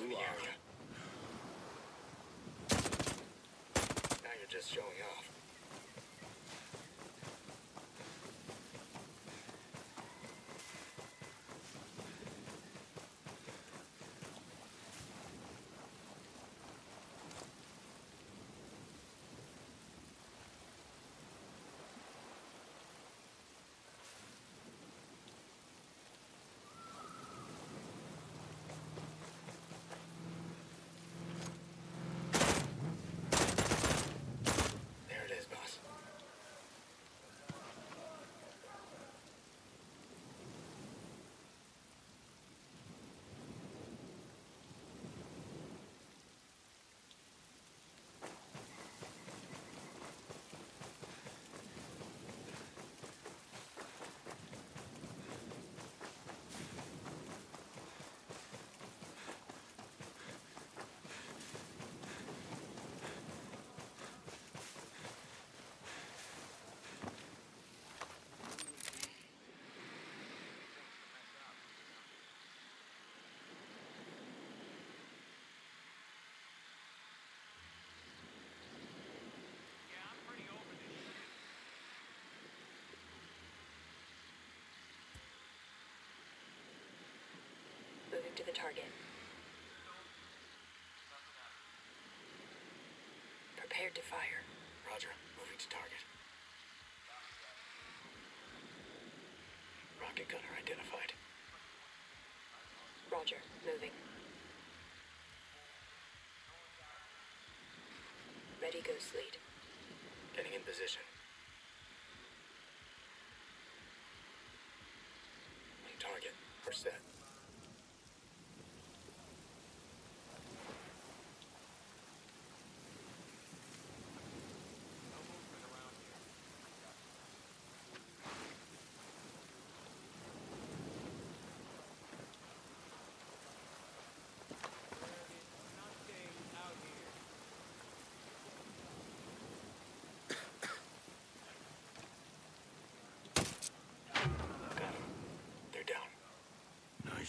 in the area. Now you're just showing off. the target. Prepared to fire. Roger. Moving to target. Rocket gunner identified. Roger. Moving. Ready, Ghost Lead. Getting in position.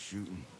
shooting.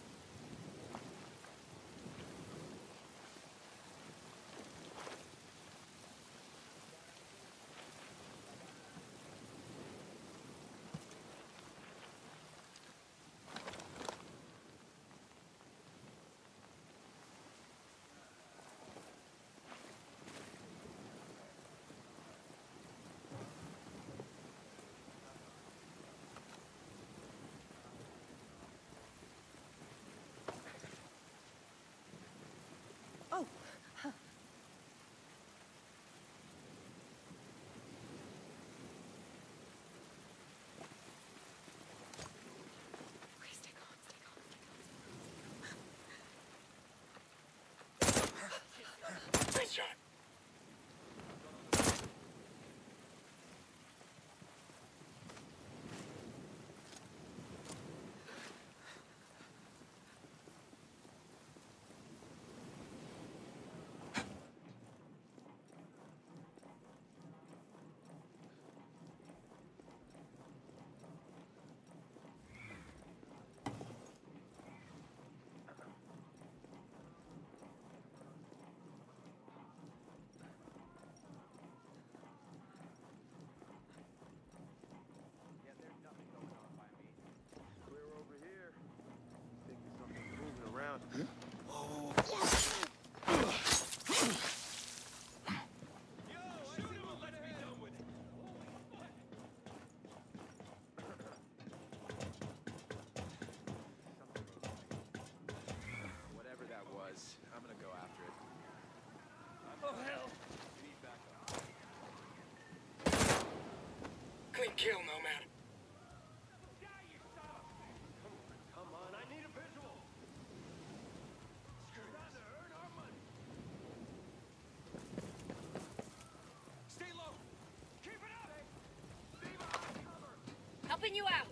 helping you out.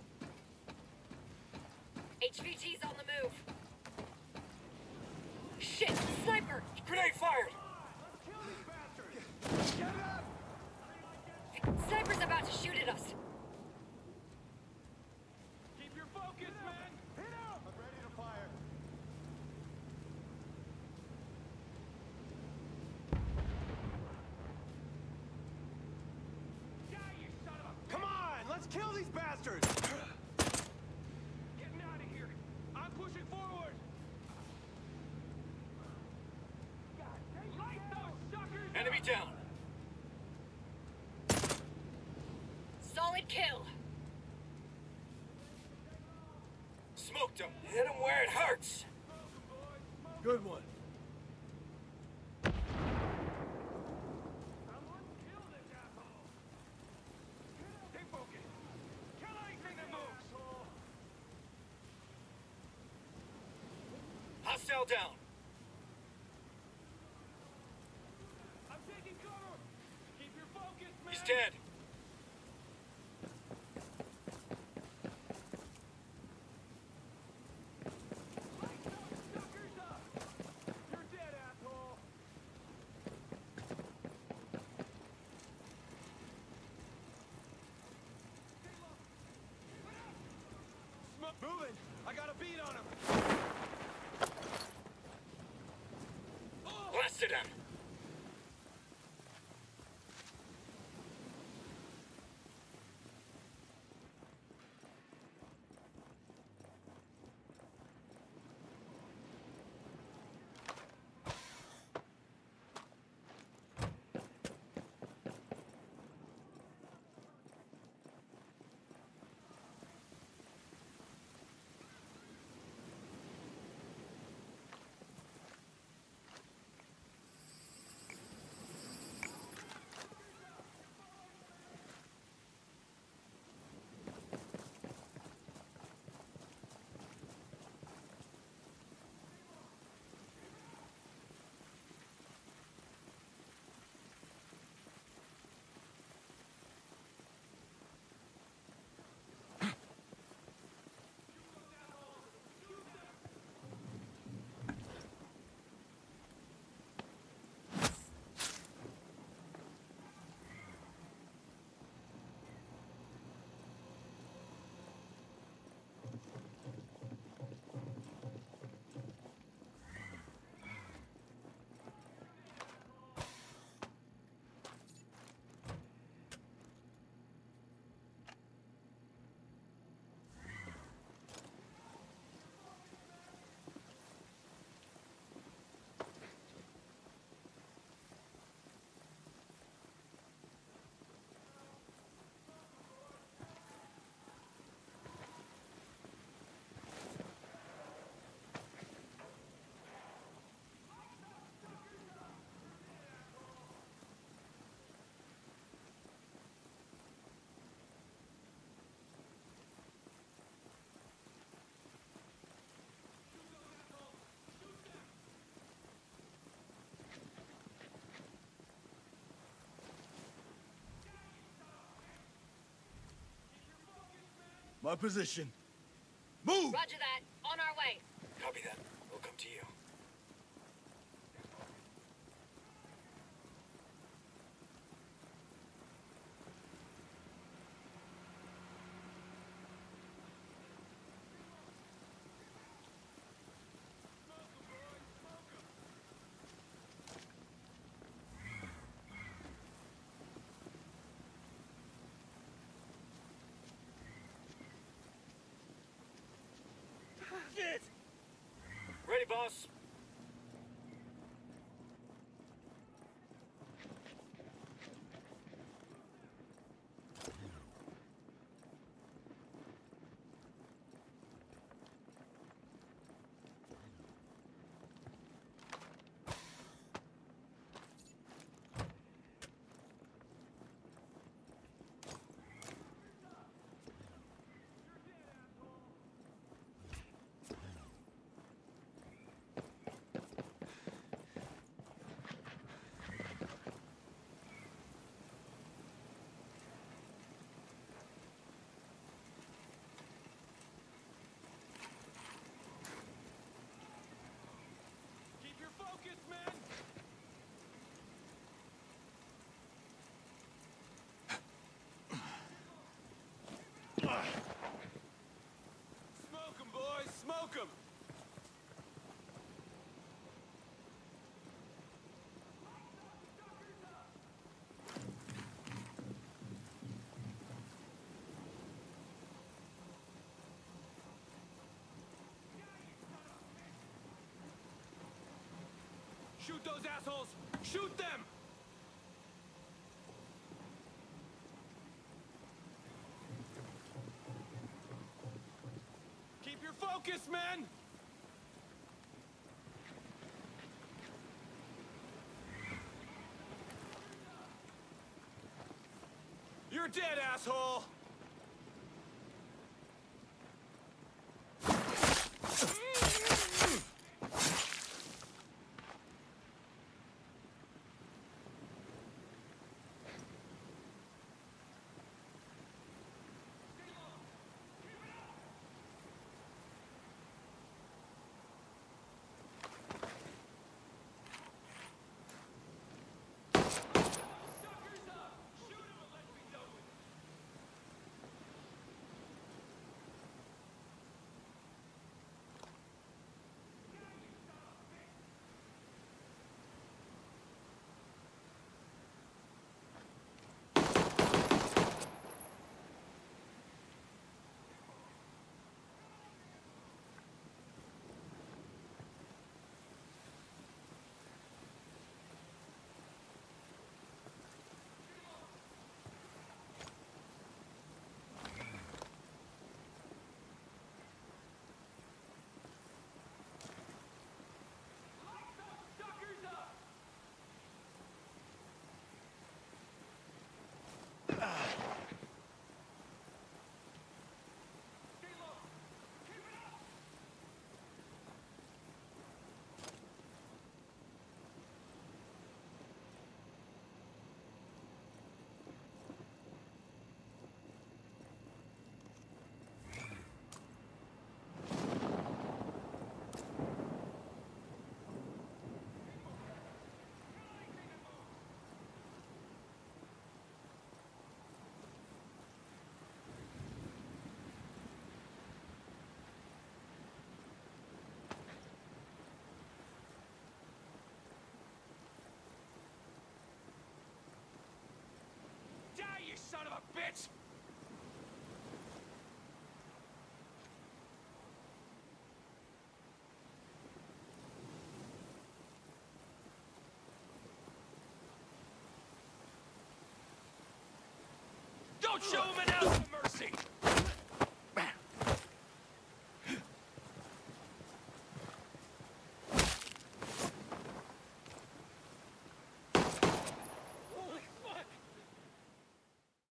HVT's on the move. Kill these bastards! Getting out of here! I'm pushing forward! Light those suckers! Enemy down. Solid kill. Smoked him. Hit him where it hurts. Good one. Someone kill this asshole! Stay focused! Kill anything that moves! Hostile down. I'm taking cover! Keep your focus, man! He's dead. Light those suckers up! You're dead, asshole! Smoke moving! I got a beat on him! Blasted him. My position. Move! Roger that. On our way. Copy that. We'll come to you. Ready, boss. Keep your focus, man! Smoke 'em, boys! Smoke 'em! Shoot those assholes! Shoot them! Keep your focus, men! You're dead, asshole! Don't show him an ounce of mercy!